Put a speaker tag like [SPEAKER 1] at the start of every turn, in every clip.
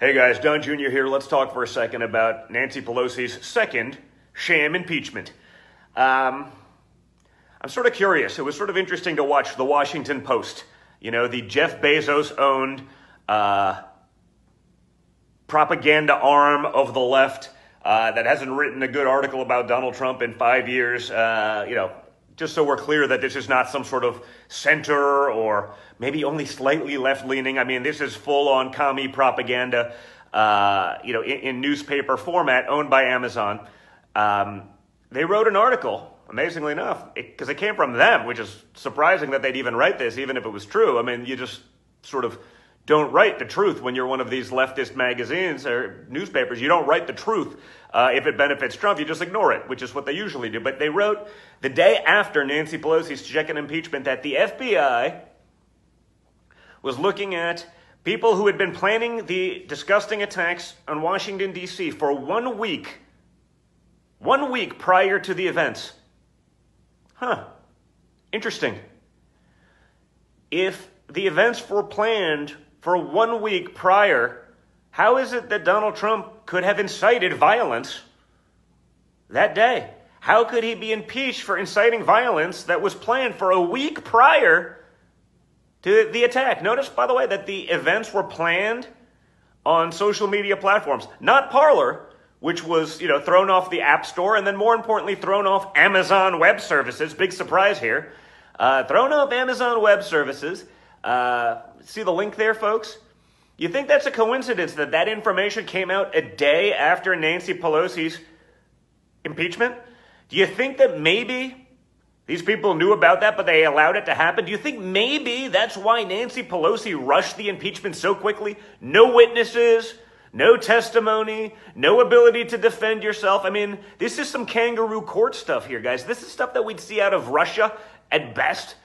[SPEAKER 1] Hey guys, Don Jr. here. Let's talk for a second about Nancy Pelosi's second sham impeachment. Um, I'm sort of curious. It was sort of interesting to watch the Washington Post, you know, the Jeff Bezos owned uh, propaganda arm of the left uh, that hasn't written a good article about Donald Trump in five years, uh, you know, just so we're clear that this is not some sort of center or maybe only slightly left leaning. I mean, this is full on commie propaganda, uh, you know, in, in, newspaper format owned by Amazon. Um, they wrote an article, amazingly enough, because it, it came from them, which is surprising that they'd even write this, even if it was true. I mean, you just sort of don't write the truth when you're one of these leftist magazines or newspapers. You don't write the truth uh, if it benefits Trump. You just ignore it, which is what they usually do. But they wrote the day after Nancy Pelosi's second impeachment that the FBI was looking at people who had been planning the disgusting attacks on Washington, D.C. for one week, one week prior to the events. Huh. Interesting. If the events were planned for one week prior, how is it that Donald Trump could have incited violence that day? How could he be impeached for inciting violence that was planned for a week prior to the attack? Notice, by the way, that the events were planned on social media platforms, not Parler, which was, you know, thrown off the App Store and then more importantly thrown off Amazon Web Services. Big surprise here. Uh, thrown off Amazon Web Services uh, see the link there, folks? You think that's a coincidence that that information came out a day after Nancy Pelosi's impeachment? Do you think that maybe these people knew about that, but they allowed it to happen? Do you think maybe that's why Nancy Pelosi rushed the impeachment so quickly? No witnesses, no testimony, no ability to defend yourself. I mean, this is some kangaroo court stuff here, guys. This is stuff that we'd see out of Russia at best.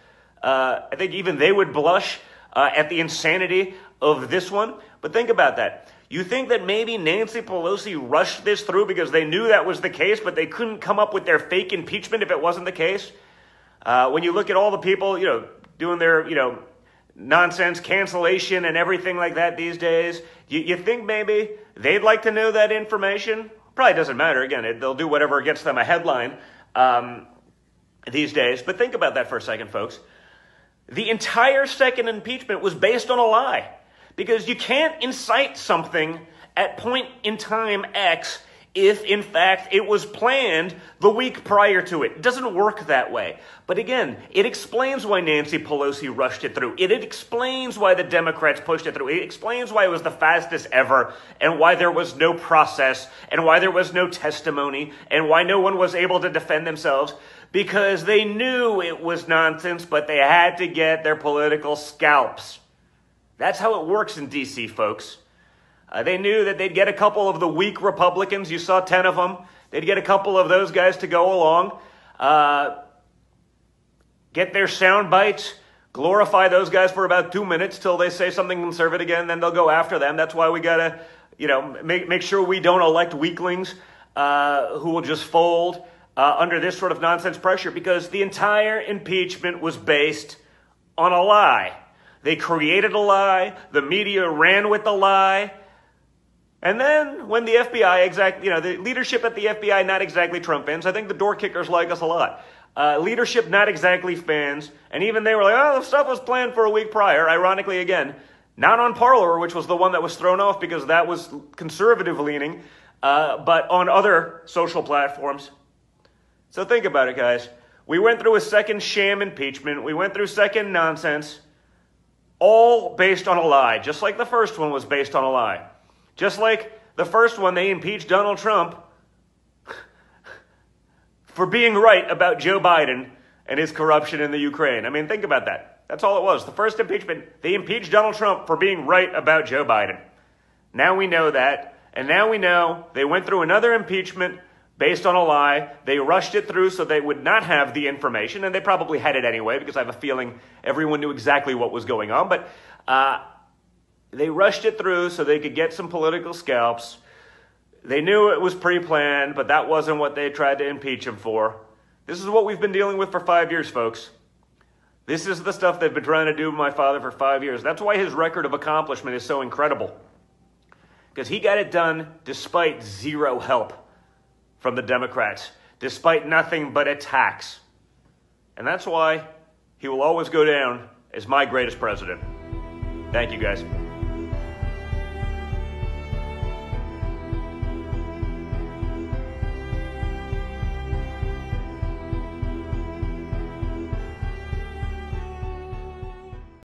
[SPEAKER 1] Uh, I think even they would blush uh, at the insanity of this one. But think about that. You think that maybe Nancy Pelosi rushed this through because they knew that was the case, but they couldn't come up with their fake impeachment if it wasn't the case? Uh, when you look at all the people, you know, doing their, you know, nonsense cancellation and everything like that these days, you, you think maybe they'd like to know that information? Probably doesn't matter. Again, it, they'll do whatever gets them a headline um, these days. But think about that for a second, folks. The entire second impeachment was based on a lie. Because you can't incite something at point in time X if in fact it was planned the week prior to it. It doesn't work that way. But again, it explains why Nancy Pelosi rushed it through. It, it, explains why the Democrats pushed it through. It explains why it was the fastest ever and why there was no process and why there was no testimony and why no one was able to defend themselves because they knew it was nonsense, but they had to get their political scalps. That's how it works in DC, folks. Uh, they knew that they'd get a couple of the weak Republicans. You saw 10 of them. They'd get a couple of those guys to go along, uh, get their sound bites, glorify those guys for about two minutes till they say something conservative again. Then they'll go after them. That's why we got to, you know, make, make sure we don't elect weaklings uh, who will just fold uh, under this sort of nonsense pressure because the entire impeachment was based on a lie. They created a lie, the media ran with the lie. And then when the FBI, exact, you know, the leadership at the FBI, not exactly Trump fans. I think the door kickers like us a lot. Uh, leadership, not exactly fans. And even they were like, oh, the stuff was planned for a week prior. Ironically, again, not on Parler, which was the one that was thrown off because that was conservative leaning, uh, but on other social platforms. So think about it, guys. We went through a second sham impeachment. We went through second nonsense, all based on a lie, just like the first one was based on a lie. Just like the first one, they impeached Donald Trump for being right about Joe Biden and his corruption in the Ukraine. I mean, think about that. That's all it was. The first impeachment, they impeached Donald Trump for being right about Joe Biden. Now we know that. And now we know they went through another impeachment based on a lie. They rushed it through so they would not have the information, and they probably had it anyway because I have a feeling everyone knew exactly what was going on. But uh, they rushed it through so they could get some political scalps. They knew it was pre planned, but that wasn't what they tried to impeach him for. This is what we've been dealing with for five years, folks. This is the stuff they've been trying to do with my father for five years. That's why his record of accomplishment is so incredible. because he got it done despite zero help from the Democrats, despite nothing but attacks. And that's why he will always go down as my greatest president. Thank you, guys.